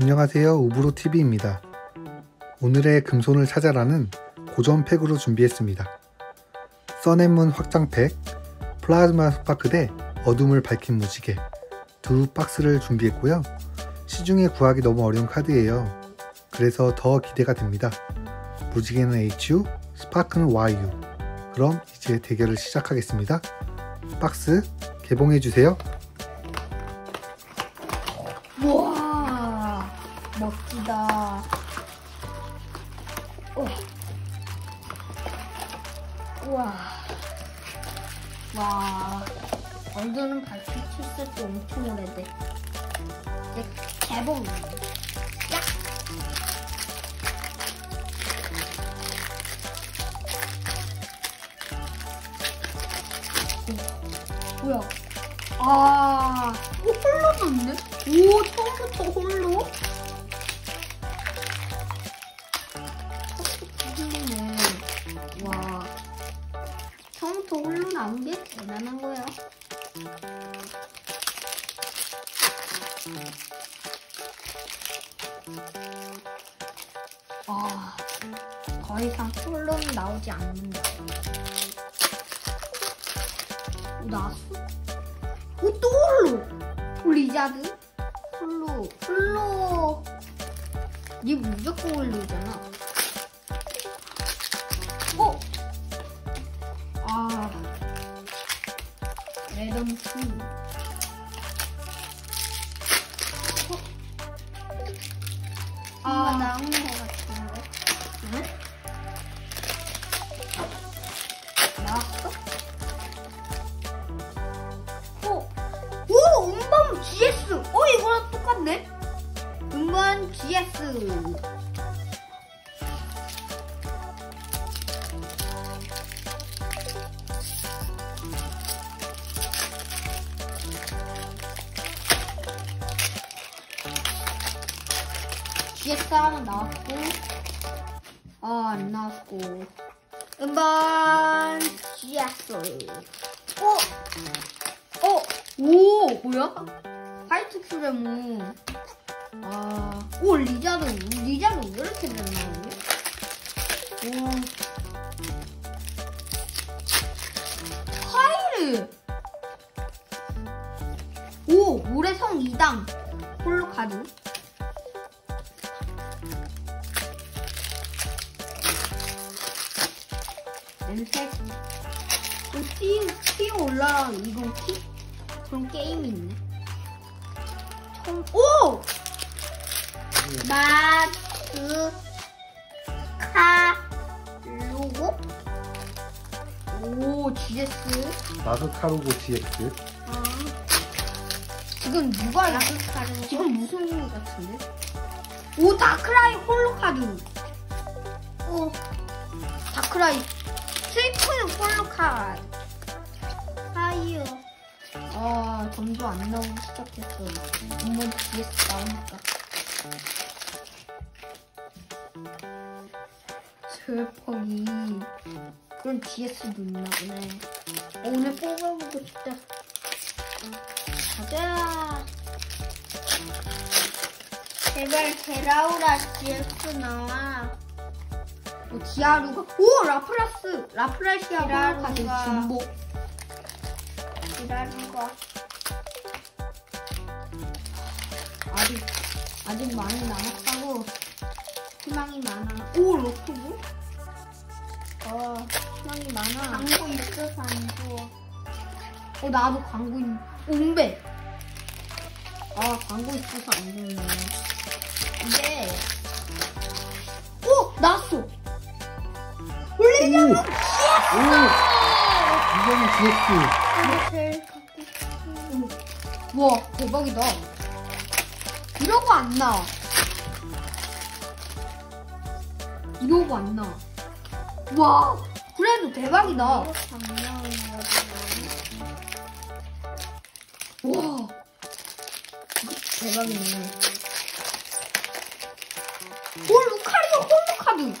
안녕하세요 우브로TV입니다. 오늘의 금손을 찾아라는 고전 팩으로 준비했습니다. 썬앤문 확장팩, 플라즈마 스파크 대 어둠을 밝힌 무지개 두 박스를 준비했고요. 시중에 구하기 너무 어려운 카드예요. 그래서 더 기대가 됩니다. 무지개는 HU, 스파크는 YU. 그럼 이제 대결을 시작하겠습니다. 박스 개봉해주세요. 우와 멋지다. 우와 우와. 와 얼굴은 밝힐 칠수도 엄청 오래돼. 이제 개봉. 야! 뭐야 아, 오, 홀로도 있네? 오, 처음부터 홀로? 홀로네. 와. 처음부터 홀로 나온 게 대단한 거야. 아, 더 이상 홀로는 나오지 않는다. 오, 나왔어? 오, 또 홀로! 리자드? 홀로, 홀로. 얘 무조건 홀로잖아. 어? 아. 레덤 2. GS 하나 나왔고, 아, 안 나왔고. 음반 GS. 어? 어? 오, 뭐야? 화이트 큐레모. 아, 오, 리자드. 리자드 왜 이렇게 됐나? 오. 하이르. 오, 모래성 2당. 홀로 카드. 오, 티, 티 올라라. 이건 티? 그런 게임이 있네. 총, 오! 마크, 카, 로고? 오, GS. 마스카로고 GX 아. 지금 누가 마스카로? 지금 무슨 일 같은데? 오, 다크라이 홀로 카드. 오, 다크라이. 홀로 카드. 하이어. 아, 점점 안 나오기 시작했어. 한번 GS 나오니까. 슬퍼기. 그럼 GS도 있나 보네. 어, 오늘 뽑아보고 싶다. 가자. 제발 데라우라 GS 나와. 오, 디아루가. 오, 라플라스. 라플라시아 카드 중복. 디아루가. 아직, 아직 많이 남았다고. 희망이 많아. 오, 로크부? 어, 희망이 많아. 광고 있어서 안 줘. 어, 나도 광고 있, 옹배. 아, 광고 있어서 안 주네. 근데, 오! 나왔어! 이거는 GX 와 대박이다. 이러고 안 나와. 이러고 안 나와. 와 그래도 대박이다. 와. 대박이네. 오 루카리오 홀로 카드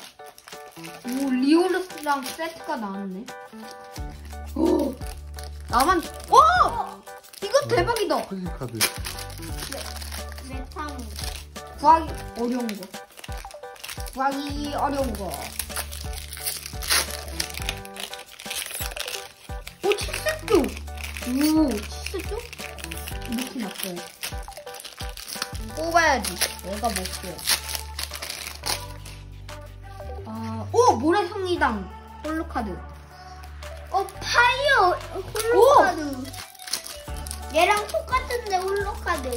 오 리오르스랑 세트가 나왔네 오 나만 오 이것도 대박이다. 프리즈 카드. 메타모. 구하기 어려운 거. 구하기 어려운 거. 오, 치스죠? 오, 치스죠? 이렇게 났어요. 뽑아야지. 내가 먹게. 모래성리당. 홀로카드. 어 파이어 홀로카드 얘랑 똑같은데 홀로카드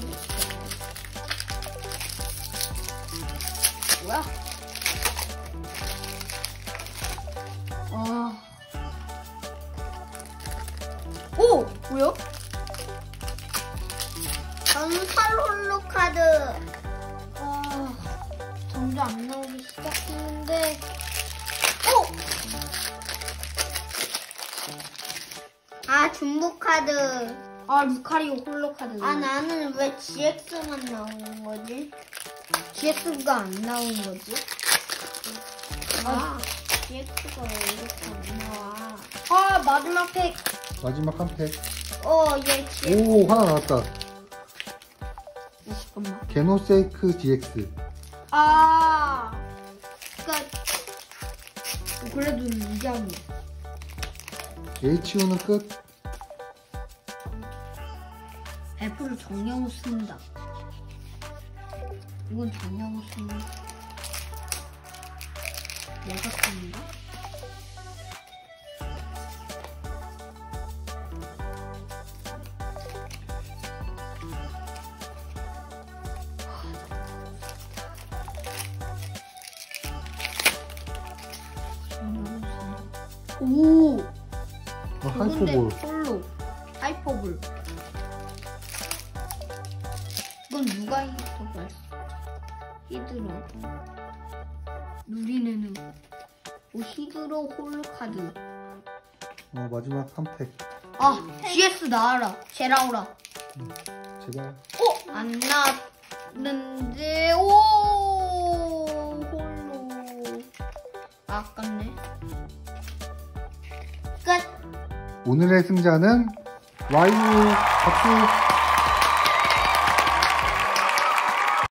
뭐야? 아. 오! 뭐야? 전설 홀로카드 아. 점점 안 나오기 시작했는데. 중복 카드 아, 루카리오 홀로 카드. 아 나는 왜 GX만 나오는 거지? GS가 안 나온 거지? 아 GX가 왜 이렇게 안 나와 아, 마지막 팩. 마지막 한 팩. 어 얘 GX 오, 하나 나왔다. 잠깐만. 게노세이크 GX. 아. 그니까. 그래도 아니야. HU는 끝. F를 정량으로 쓴다. 이건 정량으로 쓰는 쓴다. 오! 어, 하이퍼볼. 홀로 하이퍼볼 이건 누가 히터볼 히드로. 누리는 오 히드로 홀로 카드. 어, 마지막 한 팩. 아 GS 나와라. 제라오라. 제발. 어? 안 나왔는데 오! 홀로. 아깝네. 끝. 오늘의 승자는 와이유 박수.